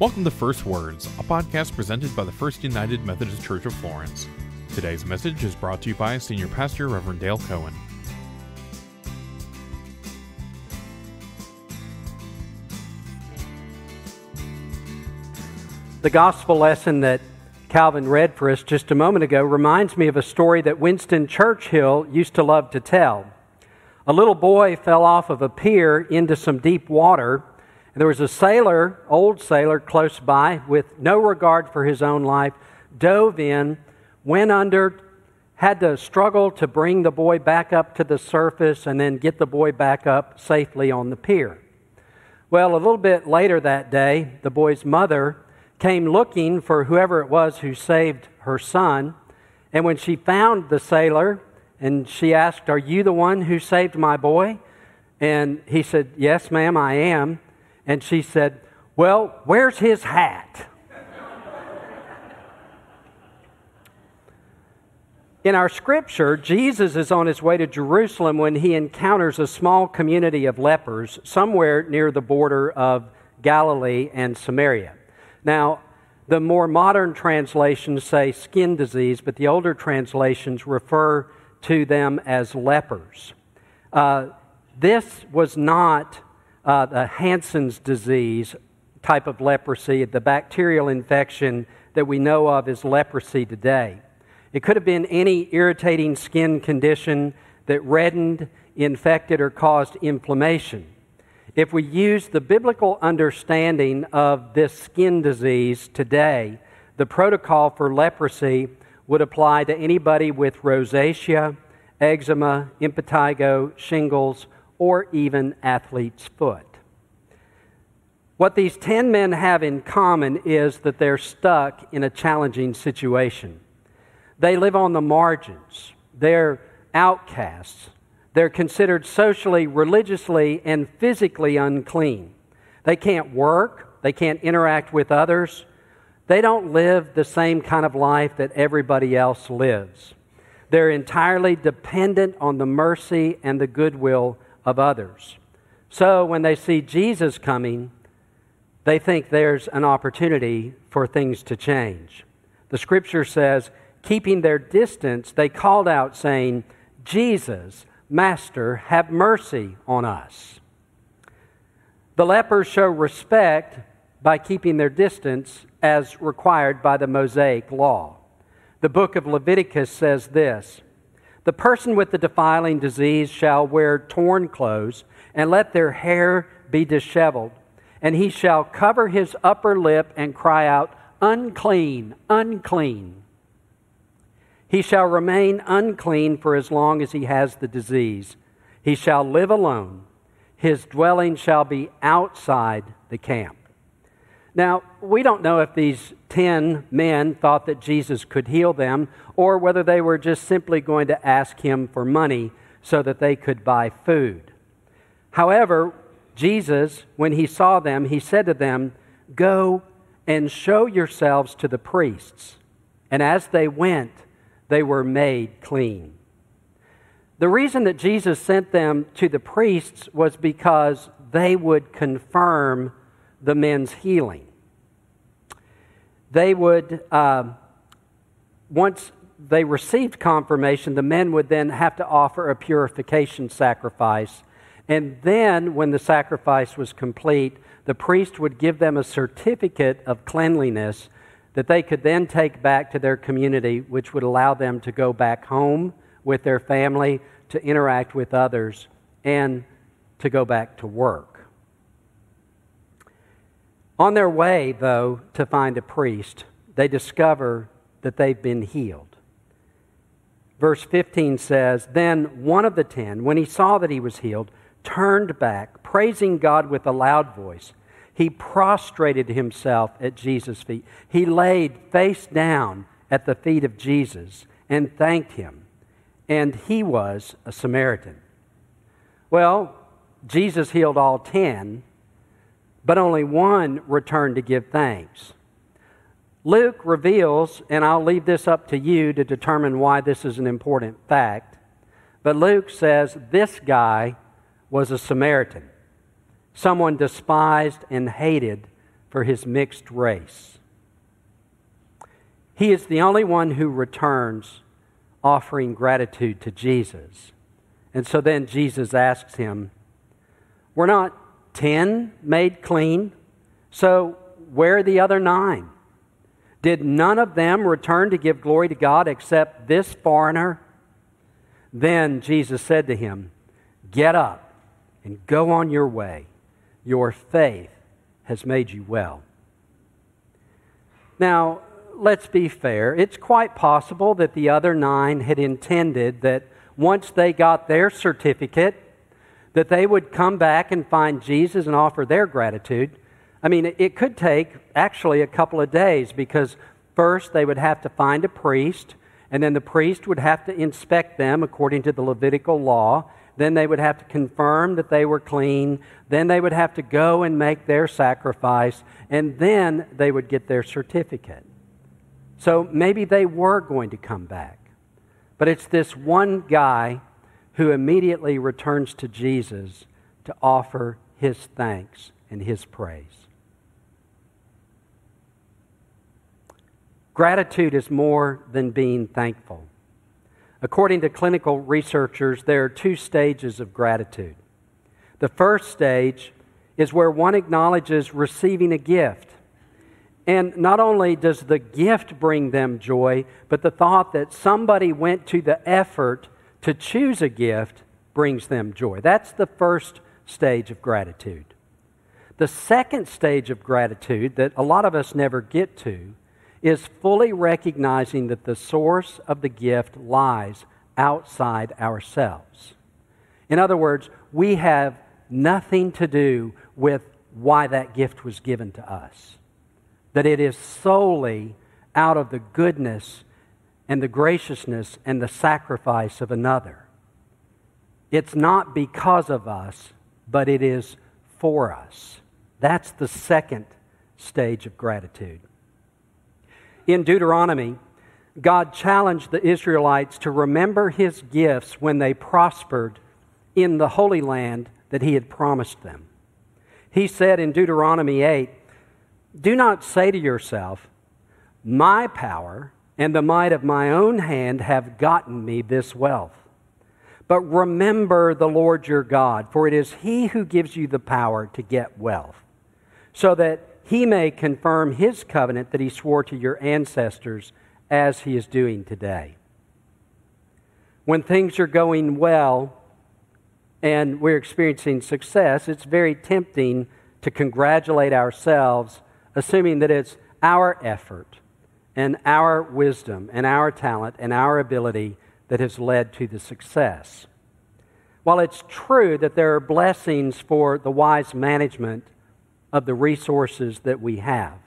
Welcome to First Words, a podcast presented by the First United Methodist Church of Florence. Today's message is brought to you by Senior Pastor Reverend Dale Cohen. The gospel lesson that Calvin read for us just a moment ago reminds me of a story that Winston Churchill used to love to tell. A little boy fell off of a pier into some deep water there was a sailor, old sailor, close by, with no regard for his own life, dove in, went under, had to struggle to bring the boy back up to the surface, and then get the boy back up safely on the pier. Well, a little bit later that day, the boy's mother came looking for whoever it was who saved her son. And when she found the sailor, and she asked, Are you the one who saved my boy? And he said, Yes, ma'am, I am. And she said, Well, where's his hat? In our scripture, Jesus is on his way to Jerusalem when he encounters a small community of lepers somewhere near the border of Galilee and Samaria. Now, the more modern translations say skin disease, but the older translations refer to them as lepers. Uh, this was not uh, the Hansen's disease type of leprosy, the bacterial infection that we know of as leprosy today. It could have been any irritating skin condition that reddened, infected, or caused inflammation. If we use the biblical understanding of this skin disease today, the protocol for leprosy would apply to anybody with rosacea, eczema, impetigo, shingles, or even athlete's foot. What these 10 men have in common is that they're stuck in a challenging situation. They live on the margins, they're outcasts, they're considered socially, religiously, and physically unclean. They can't work, they can't interact with others, they don't live the same kind of life that everybody else lives. They're entirely dependent on the mercy and the goodwill of others. So when they see Jesus coming, they think there's an opportunity for things to change. The scripture says, keeping their distance, they called out, saying, Jesus, Master, have mercy on us. The lepers show respect by keeping their distance as required by the Mosaic law. The book of Leviticus says this the person with the defiling disease shall wear torn clothes, and let their hair be disheveled. And he shall cover his upper lip and cry out, Unclean, unclean. He shall remain unclean for as long as he has the disease. He shall live alone. His dwelling shall be outside the camp. Now, we don't know if these 10 men thought that Jesus could heal them or whether they were just simply going to ask him for money so that they could buy food. However, Jesus, when he saw them, he said to them, Go and show yourselves to the priests. And as they went, they were made clean. The reason that Jesus sent them to the priests was because they would confirm the men's healing they would, uh, once they received confirmation, the men would then have to offer a purification sacrifice. And then, when the sacrifice was complete, the priest would give them a certificate of cleanliness that they could then take back to their community, which would allow them to go back home with their family, to interact with others, and to go back to work. On their way, though, to find a priest, they discover that they've been healed. Verse 15 says Then one of the ten, when he saw that he was healed, turned back, praising God with a loud voice. He prostrated himself at Jesus' feet. He laid face down at the feet of Jesus and thanked him. And he was a Samaritan. Well, Jesus healed all ten, but only one returned to give thanks. Luke reveals, and I'll leave this up to you to determine why this is an important fact, but Luke says this guy was a Samaritan, someone despised and hated for his mixed race. He is the only one who returns offering gratitude to Jesus. And so then Jesus asks him, We're not ten made clean, so where are the other nine? Did none of them return to give glory to God except this foreigner? Then Jesus said to him, Get up and go on your way. Your faith has made you well. Now, let's be fair. It's quite possible that the other nine had intended that once they got their certificate, that they would come back and find Jesus and offer their gratitude. I mean, it could take actually a couple of days because first they would have to find a priest, and then the priest would have to inspect them according to the Levitical law. Then they would have to confirm that they were clean. Then they would have to go and make their sacrifice, and then they would get their certificate. So maybe they were going to come back. But it's this one guy who immediately returns to Jesus to offer his thanks and his praise. Gratitude is more than being thankful. According to clinical researchers, there are two stages of gratitude. The first stage is where one acknowledges receiving a gift. And not only does the gift bring them joy, but the thought that somebody went to the effort to choose a gift brings them joy. That's the first stage of gratitude. The second stage of gratitude that a lot of us never get to is fully recognizing that the source of the gift lies outside ourselves. In other words, we have nothing to do with why that gift was given to us. That it is solely out of the goodness and the graciousness and the sacrifice of another. It's not because of us, but it is for us. That's the second stage of gratitude. In Deuteronomy, God challenged the Israelites to remember his gifts when they prospered in the Holy Land that he had promised them. He said in Deuteronomy 8, Do not say to yourself, My power and the might of my own hand have gotten me this wealth. But remember the Lord your God, for it is he who gives you the power to get wealth, so that he may confirm his covenant that he swore to your ancestors as he is doing today. When things are going well and we're experiencing success, it's very tempting to congratulate ourselves, assuming that it's our effort and our wisdom and our talent and our ability that has led to the success. While it's true that there are blessings for the wise management of the resources that we have.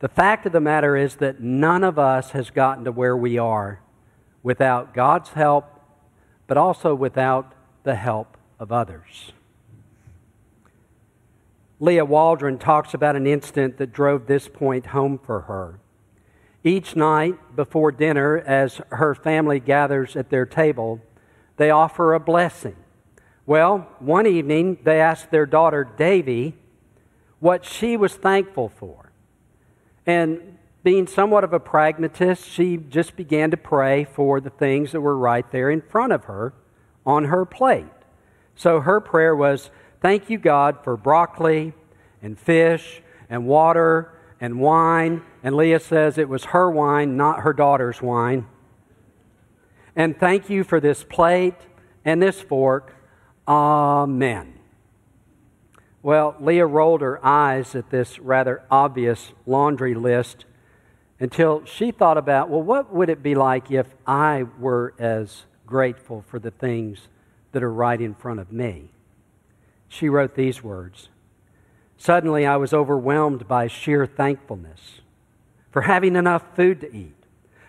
The fact of the matter is that none of us has gotten to where we are without God's help, but also without the help of others. Leah Waldron talks about an incident that drove this point home for her. Each night before dinner, as her family gathers at their table, they offer a blessing. Well, one evening they asked their daughter Davy what she was thankful for. And being somewhat of a pragmatist, she just began to pray for the things that were right there in front of her on her plate. So her prayer was, Thank you, God, for broccoli and fish and water and wine. And Leah says it was her wine, not her daughter's wine. And thank you for this plate and this fork. Amen. Well, Leah rolled her eyes at this rather obvious laundry list until she thought about, well, what would it be like if I were as grateful for the things that are right in front of me? She wrote these words Suddenly I was overwhelmed by sheer thankfulness for having enough food to eat,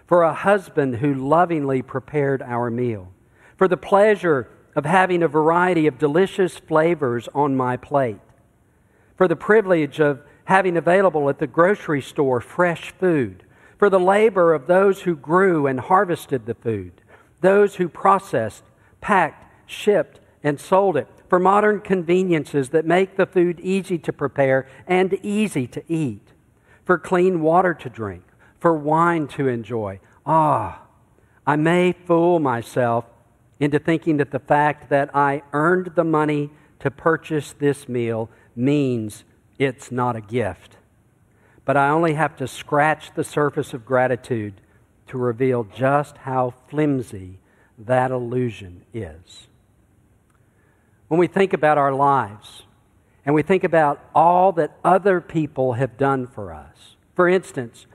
for a husband who lovingly prepared our meal, for the pleasure of having a variety of delicious flavors on my plate, for the privilege of having available at the grocery store fresh food, for the labor of those who grew and harvested the food, those who processed, packed, shipped, and sold it, for modern conveniences that make the food easy to prepare and easy to eat, for clean water to drink, for wine to enjoy. Ah, I may fool myself into thinking that the fact that I earned the money to purchase this meal means it's not a gift. But I only have to scratch the surface of gratitude to reveal just how flimsy that illusion is. When we think about our lives and we think about all that other people have done for us, for instance,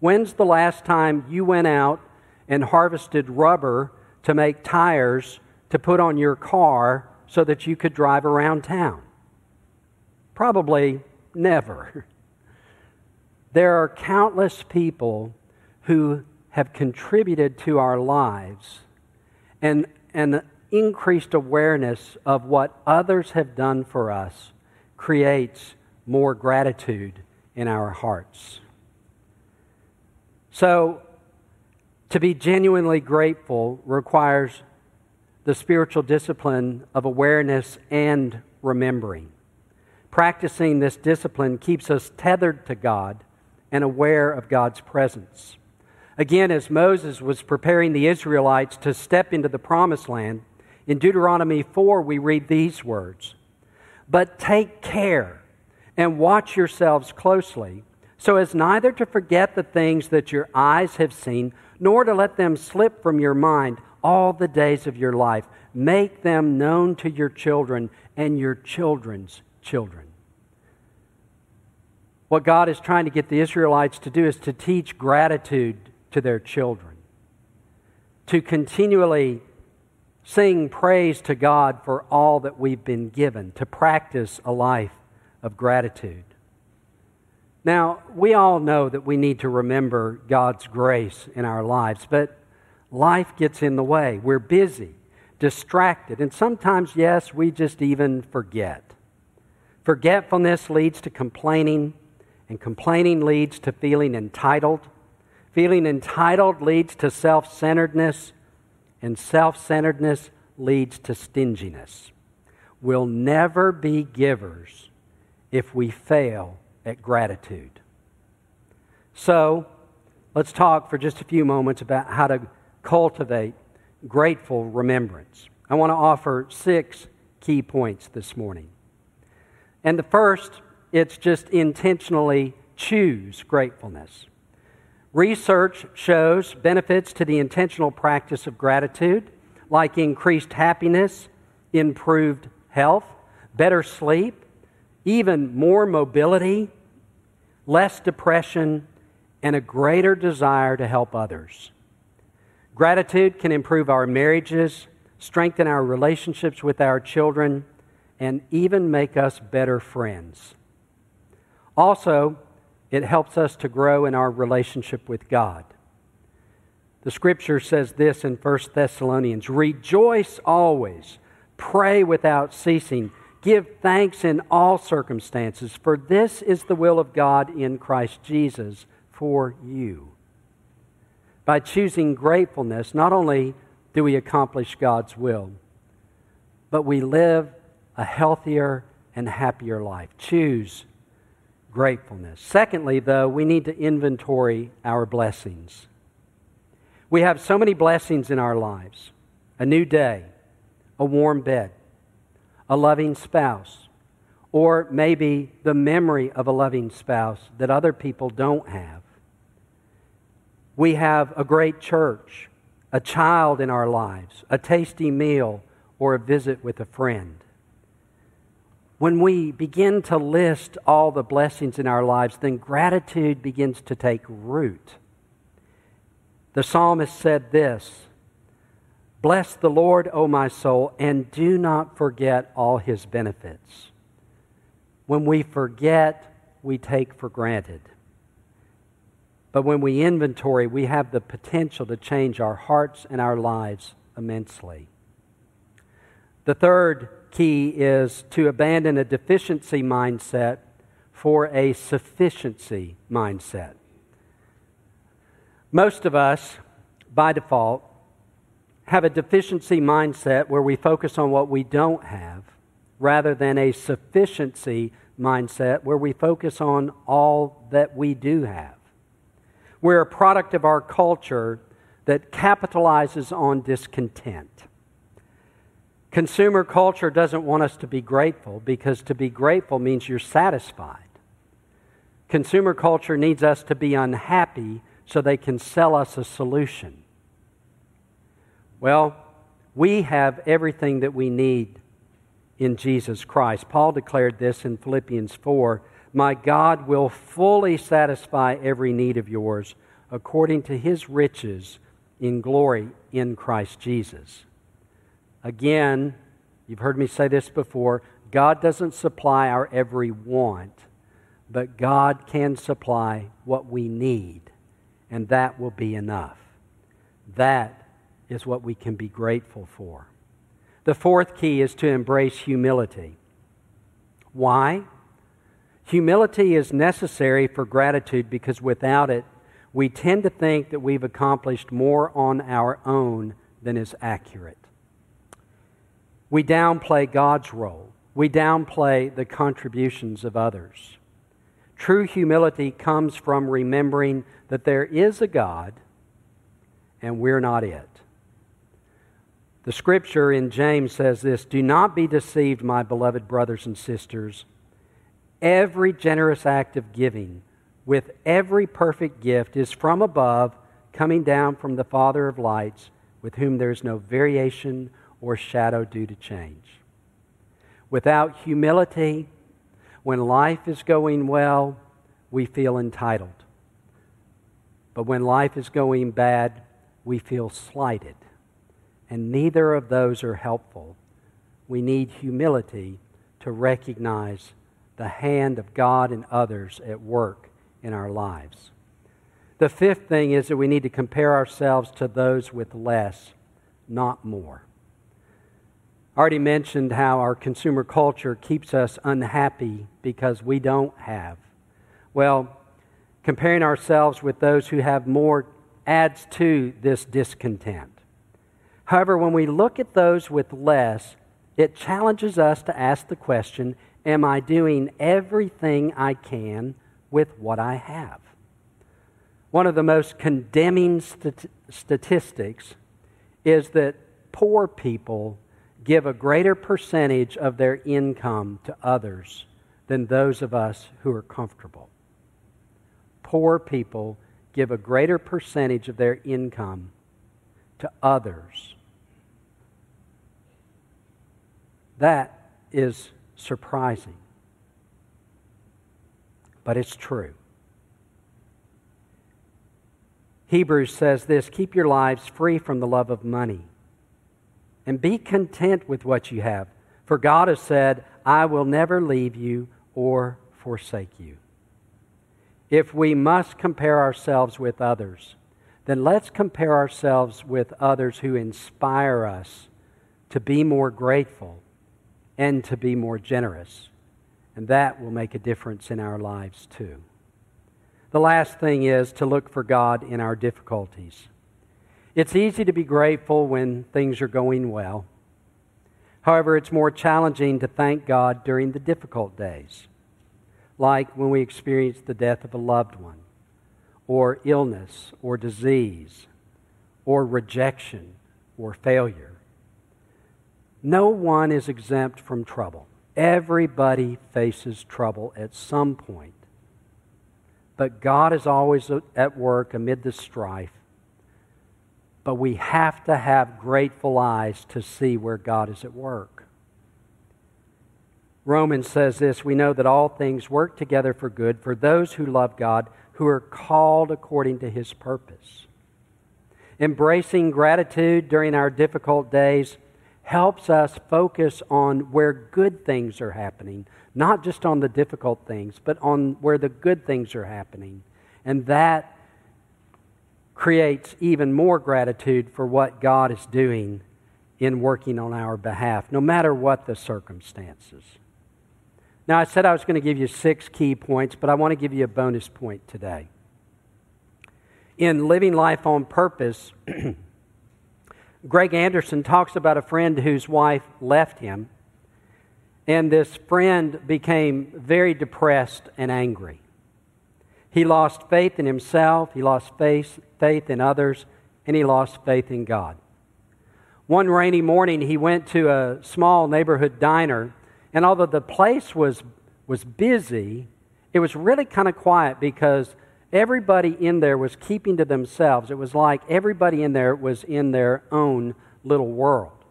when's the last time you went out and harvested rubber to make tires to put on your car so that you could drive around town? Probably never. There are countless people who have contributed to our lives and an increased awareness of what others have done for us creates more gratitude in our hearts. So, to be genuinely grateful requires the spiritual discipline of awareness and remembering. Practicing this discipline keeps us tethered to God and aware of God's presence. Again, as Moses was preparing the Israelites to step into the promised land, in Deuteronomy 4 we read these words But take care and watch yourselves closely, so as neither to forget the things that your eyes have seen, nor to let them slip from your mind all the days of your life. Make them known to your children and your children's children. What God is trying to get the Israelites to do is to teach gratitude to their children, to continually sing praise to God for all that we've been given, to practice a life of gratitude. Now, we all know that we need to remember God's grace in our lives, but life gets in the way. We're busy, distracted, and sometimes, yes, we just even forget. Forgetfulness leads to complaining, and complaining leads to feeling entitled. Feeling entitled leads to self centeredness, and self centeredness leads to stinginess. We'll never be givers if we fail at gratitude. So, let's talk for just a few moments about how to cultivate grateful remembrance. I want to offer six key points this morning. And the first, it's just intentionally choose gratefulness. Research shows benefits to the intentional practice of gratitude, like increased happiness, improved health, better sleep, even more mobility, less depression, and a greater desire to help others. Gratitude can improve our marriages, strengthen our relationships with our children, and even make us better friends. Also, it helps us to grow in our relationship with God. The scripture says this in 1 Thessalonians Rejoice always, pray without ceasing Give thanks in all circumstances, for this is the will of God in Christ Jesus for you. By choosing gratefulness, not only do we accomplish God's will, but we live a healthier and happier life. Choose gratefulness. Secondly, though, we need to inventory our blessings. We have so many blessings in our lives a new day, a warm bed a loving spouse, or maybe the memory of a loving spouse that other people don't have. We have a great church, a child in our lives, a tasty meal, or a visit with a friend. When we begin to list all the blessings in our lives, then gratitude begins to take root. The psalmist said this Bless the Lord, O my soul, and do not forget all his benefits. When we forget, we take for granted. But when we inventory, we have the potential to change our hearts and our lives immensely. The third key is to abandon a deficiency mindset for a sufficiency mindset. Most of us, by default, have a deficiency mindset where we focus on what we don't have rather than a sufficiency mindset where we focus on all that we do have. We're a product of our culture that capitalizes on discontent. Consumer culture doesn't want us to be grateful because to be grateful means you're satisfied. Consumer culture needs us to be unhappy so they can sell us a solution. Well, we have everything that we need in Jesus Christ. Paul declared this in Philippians 4 My God will fully satisfy every need of yours according to his riches in glory in Christ Jesus. Again, you've heard me say this before God doesn't supply our every want, but God can supply what we need, and that will be enough. That is what we can be grateful for. The fourth key is to embrace humility. Why? Humility is necessary for gratitude because without it, we tend to think that we've accomplished more on our own than is accurate. We downplay God's role, we downplay the contributions of others. True humility comes from remembering that there is a God and we're not it. The scripture in James says this Do not be deceived, my beloved brothers and sisters. Every generous act of giving with every perfect gift is from above, coming down from the Father of lights, with whom there is no variation or shadow due to change. Without humility, when life is going well, we feel entitled. But when life is going bad, we feel slighted and neither of those are helpful. We need humility to recognize the hand of God and others at work in our lives. The fifth thing is that we need to compare ourselves to those with less, not more. I already mentioned how our consumer culture keeps us unhappy because we don't have. Well, comparing ourselves with those who have more adds to this discontent. However, when we look at those with less, it challenges us to ask the question Am I doing everything I can with what I have? One of the most condemning stat- statistics is that poor people give a greater percentage of their income to others than those of us who are comfortable. Poor people give a greater percentage of their income to others That is surprising. But it's true. Hebrews says this keep your lives free from the love of money and be content with what you have. For God has said, I will never leave you or forsake you. If we must compare ourselves with others, then let's compare ourselves with others who inspire us to be more grateful and to be more generous. And that will make a difference in our lives too. The last thing is to look for God in our difficulties. It's easy to be grateful when things are going well. However, it's more challenging to thank God during the difficult days, like when we experience the death of a loved one, or illness, or disease, or rejection, or failure. No one is exempt from trouble. Everybody faces trouble at some point. But God is always at work amid the strife. But we have to have grateful eyes to see where God is at work. Romans says this We know that all things work together for good for those who love God, who are called according to his purpose. Embracing gratitude during our difficult days helps us focus on where good things are happening, not just on the difficult things, but on where the good things are happening. And that creates even more gratitude for what God is doing in working on our behalf, no matter what the circumstances. Now, I said I was going to give you six key points, but I want to give you a bonus point today. In living life on purpose, Greg Anderson talks about a friend whose wife left him, and this friend became very depressed and angry. He lost faith in himself, he lost faith, faith in others, and he lost faith in God. One rainy morning, he went to a small neighborhood diner, and although the place was, was busy, it was really kind of quiet because everybody in there was keeping to themselves. It was like everybody in there was in their own little world.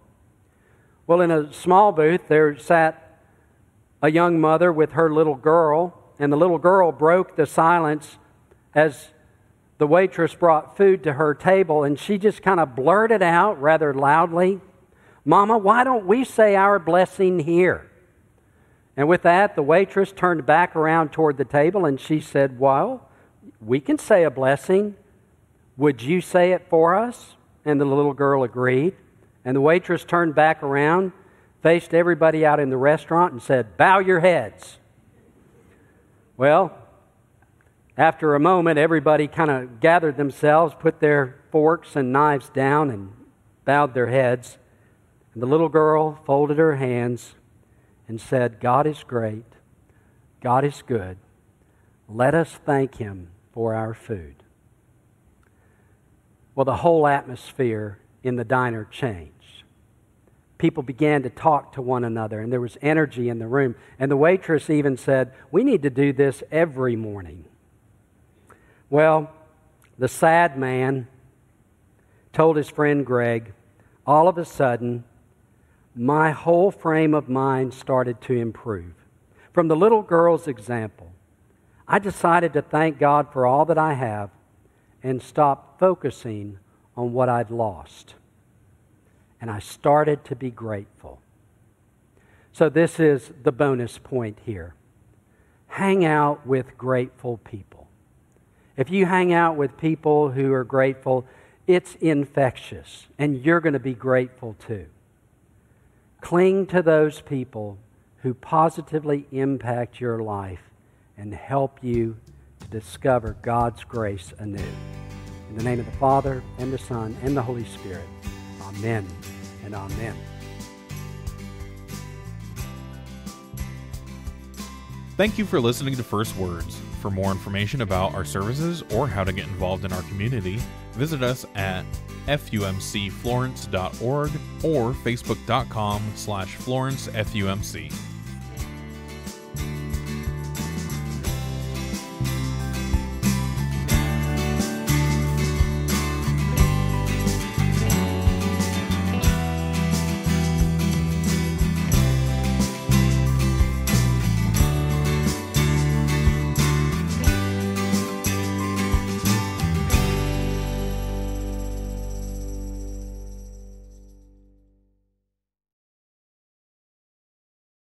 Well, in a small booth, there sat a young mother with her little girl, and the little girl broke the silence as the waitress brought food to her table, and she just kind of blurted out rather loudly, Mama, why don't we say our blessing here? And with that, the waitress turned back around toward the table and she said, Well, we can say a blessing. Would you say it for us? And the little girl agreed. And the waitress turned back around, faced everybody out in the restaurant, and said, Bow your heads. Well, after a moment, everybody kind of gathered themselves, put their forks and knives down, and bowed their heads. And the little girl folded her hands and said, God is great. God is good. Let us thank Him for our food. Well, the whole atmosphere in the diner changed. People began to talk to one another, and there was energy in the room. And the waitress even said, We need to do this every morning. Well, the sad man told his friend Greg, all of a sudden, my whole frame of mind started to improve. From the little girl's example, I decided to thank God for all that I have and stop focusing on what I'd lost. And I started to be grateful. So, this is the bonus point here. Hang out with grateful people. If you hang out with people who are grateful, it's infectious, and you're going to be grateful too. Cling to those people who positively impact your life and help you to discover God's grace anew. In the name of the Father, and the Son, and the Holy Spirit. Amen and amen. Thank you for listening to First Words. For more information about our services or how to get involved in our community, visit us at fumcflorence.org or facebook.com slash florencefumc.